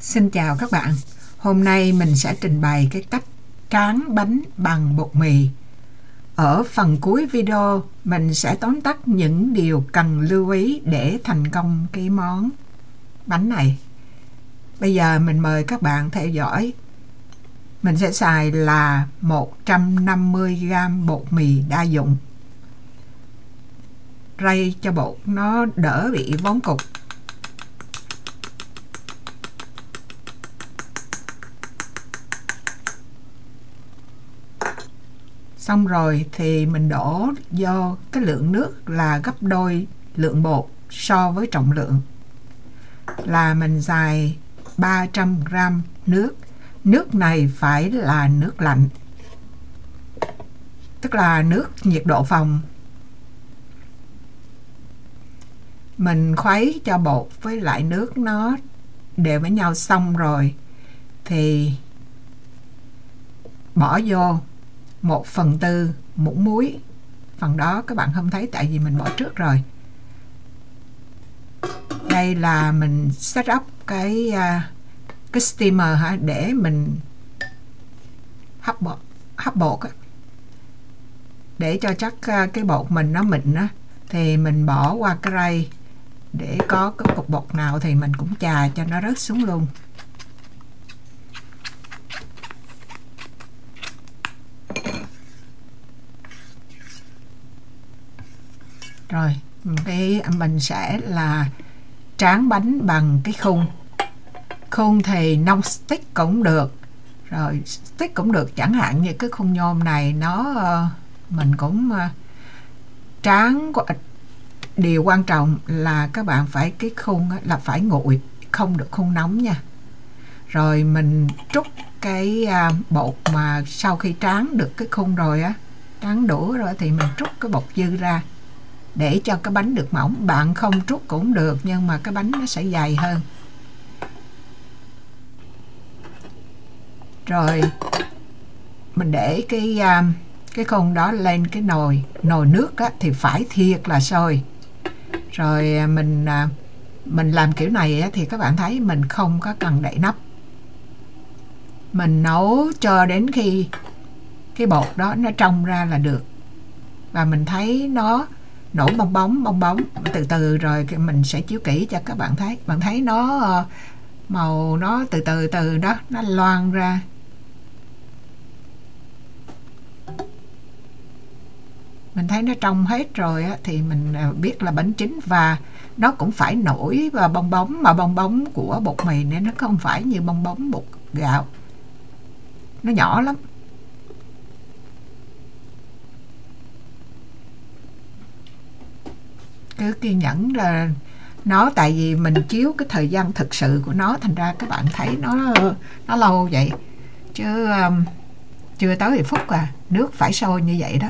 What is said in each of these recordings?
Xin chào các bạn. Hôm nay mình sẽ trình bày cái cách tráng bánh bằng bột mì. Ở phần cuối video, mình sẽ tóm tắt những điều cần lưu ý để thành công cái món bánh này. Bây giờ mình mời các bạn theo dõi. Mình sẽ xài là 150g bột mì đa dụng. Rây cho bột nó đỡ bị vón cục xong rồi thì mình đổ do cái lượng nước là gấp đôi lượng bột so với trọng lượng. Là mình xài 300 gram nước. Nước này phải là nước lạnh, tức là nước nhiệt độ phòng. Mình khuấy cho bột với lại nước nó đều với nhau xong rồi thì bỏ vô. 1 phần tư muỗng muối. Phần đó các bạn không thấy, tại vì mình bỏ trước rồi. Đây là mình set up cái à, cái steamer hả? Để mình hấp bột hấp bột á. Để cho chắc à, cái bột mình nó mịn á, thì mình bỏ qua cái rây để có cái cục bột nào thì mình cũng chà cho nó rớt xuống luôn. Rồi, cái mình sẽ là tráng bánh bằng cái khung. Khung thì non stick cũng được. Rồi, stick cũng được, chẳng hạn như cái khung nhôm này, nó ờ, mình cũng ờ, tráng điều quan trọng là các bạn phải, cái khung là phải nguội, không được khung nóng nha. Rồi mình trút cái ờ, bột mà sau khi tráng được cái khung rồi á, tráng đủ rồi thì mình trút cái bột dư ra để cho cái bánh được mỏng. Bạn không trút cũng được nhưng mà cái bánh nó sẽ dày hơn. Rồi mình để cái à, cái khung đó lên cái nồi. Nồi nước á, thì phải thiệt là sôi. Rồi à, mình à, mình làm kiểu này á, thì các bạn thấy mình không có cần đậy nắp. Mình nấu cho đến khi cái bột đó nó trong ra là được. Và mình thấy nó nổ bong bóng bong bóng. Từ từ rồi mình sẽ chiếu kỹ cho các bạn thấy. Bạn thấy nó ờ, màu nó từ từ từ đó nó loan ra. Mình thấy nó trong hết rồi á, thì mình ờ, biết là bánh chín và nó cũng phải nổi và bong bóng. Mà bong bóng của bột mì nên nó không phải như bong bóng bột gạo. Nó nhỏ lắm. Cứ kiên nhẫn là nó tại vì mình chiếu cái thời gian thực sự của nó thành ra các bạn thấy nó nó lâu vậy. Chứ um, chưa tới thì phút à nước phải sôi như vậy đó.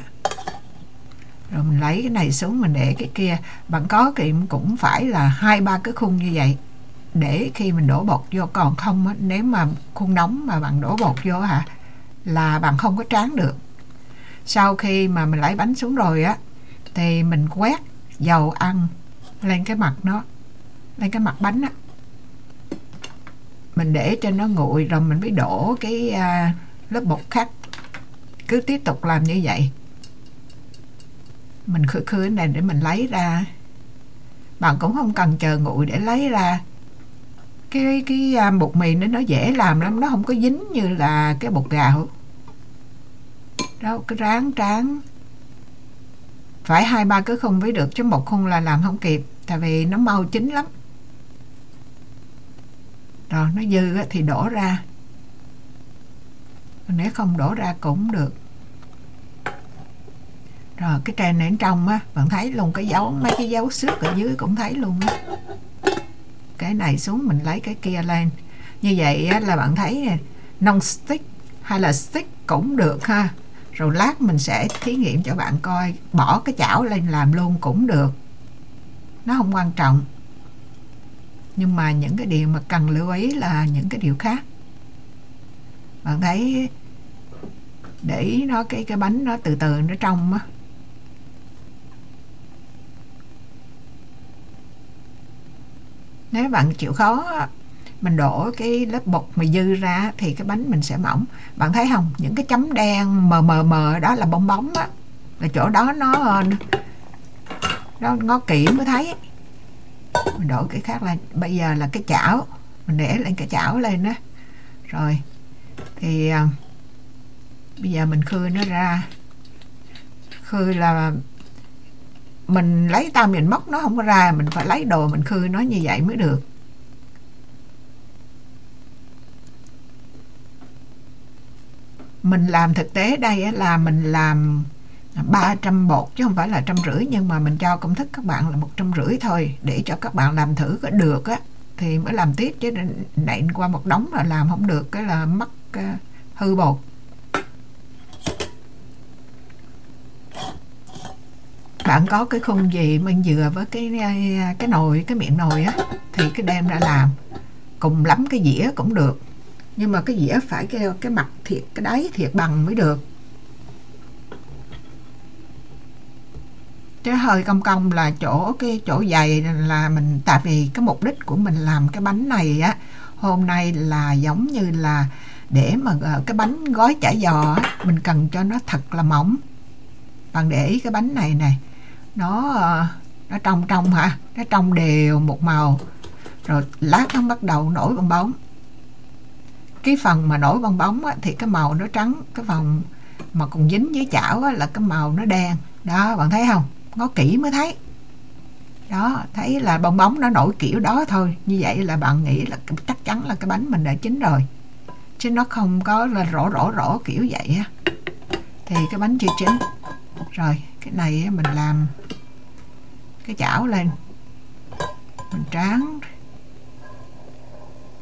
Rồi mình lấy cái này xuống mình để cái kia. Bạn có kiệm cũng phải là hai ba cái khung như vậy để khi mình đổ bột vô. Còn không nếu mà khung nóng mà bạn đổ bột vô hả là bạn không có tráng được. Sau khi mà mình lấy bánh xuống rồi á thì mình quét dầu ăn lên cái mặt nó lên cái mặt bánh á. Mình để cho nó nguội rồi mình mới đổ cái à, lớp bột khác. Cứ tiếp tục làm như vậy. Mình khử khử này để mình lấy ra. Bạn cũng không cần chờ nguội để lấy ra. Cái cái à, bột mì nó nó dễ làm lắm nó không có dính như là cái bột gạo. Đó cái ráng tráng phải hai ba cái không mới được chứ một khung là làm không kịp tại vì nó mau chín lắm. Rồi nó dư thì đổ ra. Nếu không đổ ra cũng được. Rồi cái tre này trong á bạn thấy luôn cái dấu mấy cái dấu xước ở dưới cũng thấy luôn á. Cái này xuống mình lấy cái kia lên. Như vậy á, là bạn thấy non stick hay là stick cũng được ha rồi lát mình sẽ thí nghiệm cho bạn coi, bỏ cái chảo lên làm luôn cũng được. Nó không quan trọng. Nhưng mà những cái điều mà cần lưu ý là những cái điều khác. Bạn thấy, để ý nó, cái cái bánh nó từ từ nó trong á. Nếu bạn chịu khó mình đổ cái lớp bột mà dư ra thì cái bánh mình sẽ mỏng. Bạn thấy không? Những cái chấm đen mờ mờ mờ đó là bong bóng á. Là chỗ đó nó nó ngó kỹ mới thấy. Mình đổ cái khác lên. Bây giờ là cái chảo. Mình để lên cái chảo lên đó rồi. Thì à, bây giờ mình khơi nó ra. Khơi là mình lấy tay mình móc nó không có ra. Mình phải lấy đồ mình khơi nó như vậy mới được. Mình làm thực tế đây là mình làm 300 bột, chứ không phải là trăm rưỡi, nhưng mà mình cho công thức các bạn là một trăm rưỡi thôi, để cho các bạn làm thử có được á, thì mới làm tiếp, chứ nện qua một đống là làm không được, cái là mất ờ, hư bột. Bạn có cái khung gì mình dừa với cái ờ, cái nồi, cái miệng nồi á, thì cái đem ra làm, cùng lắm cái dĩa cũng được nhưng mà cái dĩa phải cái cái mặt thiệt cái đáy thiệt bằng mới được. Cái hơi cong cong là chỗ cái chỗ dày là mình tại vì cái mục đích của mình làm cái bánh này á hôm nay là giống như là để mà ờ, cái bánh gói chả giò á, mình cần cho nó thật là mỏng. Bạn để ý cái bánh này này nó ờ, nó trong trong hả? Nó trong đều một màu. Rồi lát nó bắt đầu nổi bong bóng cái phần mà nổi bong bóng á, thì cái màu nó trắng cái phần mà còn dính với chảo á, là cái màu nó đen. Đó bạn thấy không? Ngó kỹ mới thấy. Đó thấy là bong bóng nó nổi kiểu đó thôi. Như vậy là bạn nghĩ là chắc chắn là cái bánh mình đã chín rồi. Chứ nó không có là rõ rõ rõ kiểu vậy á. Thì cái bánh chưa chín. Rồi cái này mình làm cái chảo lên. Mình tráng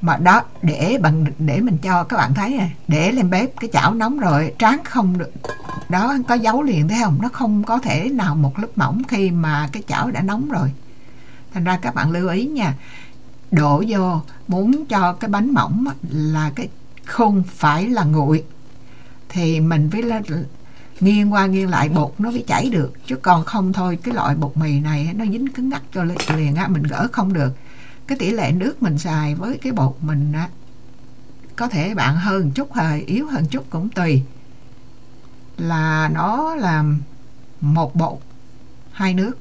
mà đó, để bằng để mình cho các bạn thấy này để lên bếp, cái chảo nóng rồi, tráng không được. Đó, có dấu liền, thấy không? Nó không có thể nào một lớp mỏng khi mà cái chảo đã nóng rồi. Thành ra các bạn lưu ý nha. Đổ vô, muốn cho cái bánh mỏng là cái không phải là nguội. Thì mình phải lên nghiêng qua nghiêng lại, bột nó mới chảy được. Chứ còn không thôi, cái loại bột mì này nó dính cứng ngắc cho liền á, mình gỡ không được cái tỷ lệ nước mình xài với cái bột mình á, có thể bạn hơn chút hơi yếu hơn chút cũng tùy. Là nó là một bột, hai nước.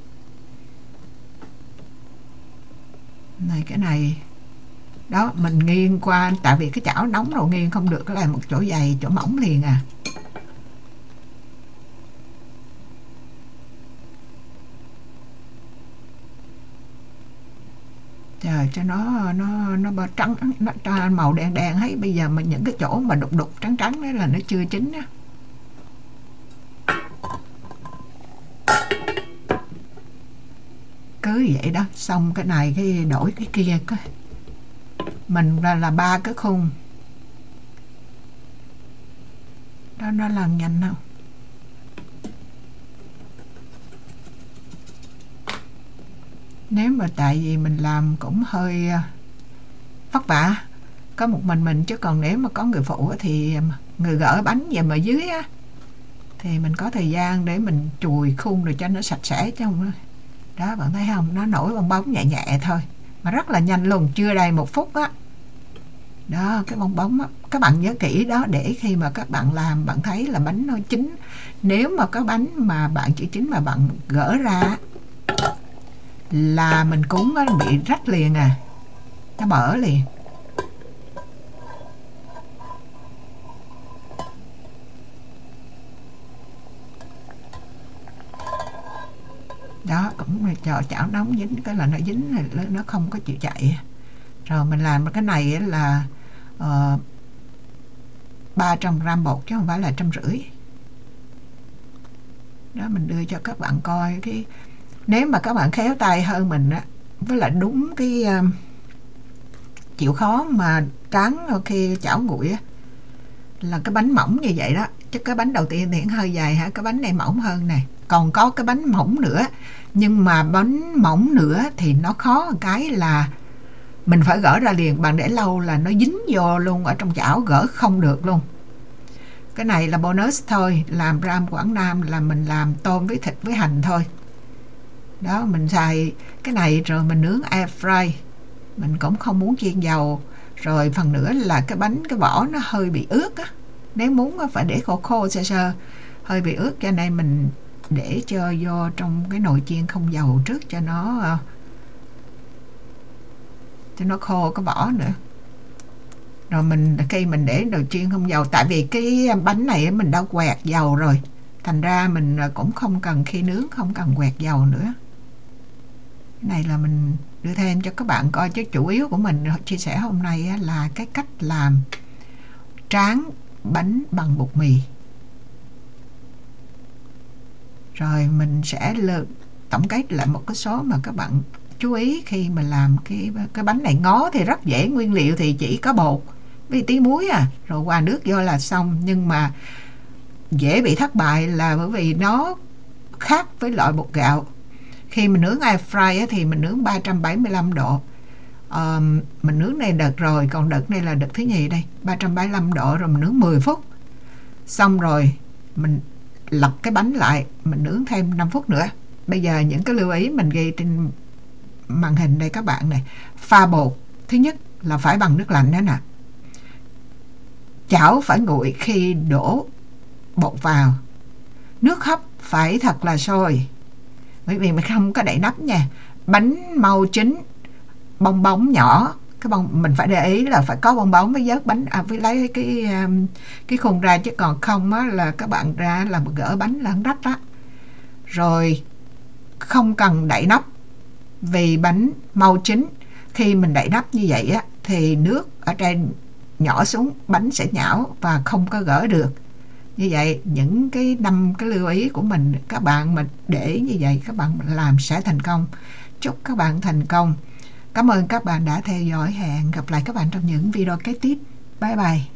Này, cái này, đó, mình nghiêng qua, tại vì cái chảo nóng rồi nghiêng không được cái là một chỗ dày, chỗ mỏng liền à. Trời cho nó nó nó trắng, nó màu đen đen ấy. Bây giờ mình những cái chỗ mà đục đục trắng trắng đấy là nó chưa chín á. Cứ vậy đó, xong cái này cái đổi cái kia cái mình ra là ba cái khung. Đó, nó làm nhanh không nếu mà tại vì mình làm cũng hơi à, vất vả, có một mình mình, chứ còn nếu mà có người phụ thì người gỡ bánh về mà dưới á, thì mình có thời gian để mình chùi khung rồi cho nó sạch sẽ, chứ không đó, bạn thấy không? Nó nổi bong bóng nhẹ nhẹ thôi, mà rất là nhanh luôn, chưa đầy một phút á. Đó, cái bong bóng á, các bạn nhớ kỹ đó, để khi mà các bạn làm, bạn thấy là bánh nó chín. Nếu mà có bánh mà bạn chưa chín mà bạn gỡ ra là mình cúng nó bị rách liền à. Nó bở liền. Đó cũng là chờ chảo nóng dính cái là nó dính nó không có chịu chạy. Rồi mình làm cái này là uh, trăm 300 gram bột chứ không phải là trăm rưỡi. Đó mình đưa cho các bạn coi cái nếu mà các bạn khéo tay hơn mình á với lại đúng cái uh, chịu khó mà tráng khi chảo nguội á là cái bánh mỏng như vậy đó. Chứ cái bánh đầu tiên thì hơi dài hả? Cái bánh này mỏng hơn này còn có cái bánh mỏng nữa. Nhưng mà bánh mỏng nữa thì nó khó một cái là mình phải gỡ ra liền. Bạn để lâu là nó dính vô luôn ở trong chảo gỡ không được luôn. Cái này là bonus thôi. Làm ram quảng nam là mình làm tôm với thịt với hành thôi đó, mình xài cái này rồi mình nướng air fry. Mình cũng không muốn chiên dầu. Rồi phần nữa là cái bánh, cái vỏ nó hơi bị ướt á. Nếu muốn phải để khô khô sơ sơ. Hơi bị ướt, cho nên mình để cho vô trong cái nồi chiên không dầu trước cho nó ờ, cho nó khô cái vỏ nữa. Rồi mình, khi mình để nồi chiên không dầu, tại vì cái bánh này mình đã quẹt dầu rồi. Thành ra mình ờ, cũng không cần khi nướng không cần quẹt dầu nữa cái này là mình đưa thêm cho các bạn coi, chứ chủ yếu của mình chia sẻ hôm nay là cái cách làm tráng bánh bằng bột mì. Rồi mình sẽ lượt, tổng kết lại một cái số mà các bạn chú ý khi mà làm cái cái bánh này. Ngó thì rất dễ, nguyên liệu thì chỉ có bột với tí muối à. Rồi qua nước vô là xong. Nhưng mà dễ bị thất bại là bởi vì nó khác với loại bột gạo khi mình nướng air fry thì mình nướng 375 độ. Um, mình nướng này đợt rồi còn đợt này là đợt thứ nhì đây 375 độ rồi mình nướng 10 phút. Xong rồi mình lật cái bánh lại mình nướng thêm 5 phút nữa. Bây giờ những cái lưu ý mình ghi trên màn hình đây các bạn này. Pha bột thứ nhất là phải bằng nước lạnh đó nè. Chảo phải nguội khi đổ bột vào. Nước hấp phải thật là sôi bởi vì mình không có đậy nắp nha. Bánh mau chín bong bóng nhỏ. Cái bông mình phải để ý là phải có bong bóng mới vớt bánh à, với lấy cái um, cái khung ra chứ còn không á là các bạn ra là gỡ bánh là rách á. Rồi không cần đậy nắp. Vì bánh mau chín khi mình đậy nắp như vậy á thì nước ở trên nhỏ xuống bánh sẽ nhão và không có gỡ được như vậy, những cái năm, cái lưu ý của mình, các bạn mà để như vậy, các bạn làm sẽ thành công. Chúc các bạn thành công. Cảm ơn các bạn đã theo dõi. Hẹn gặp lại các bạn trong những video kế tiếp. Bye bye.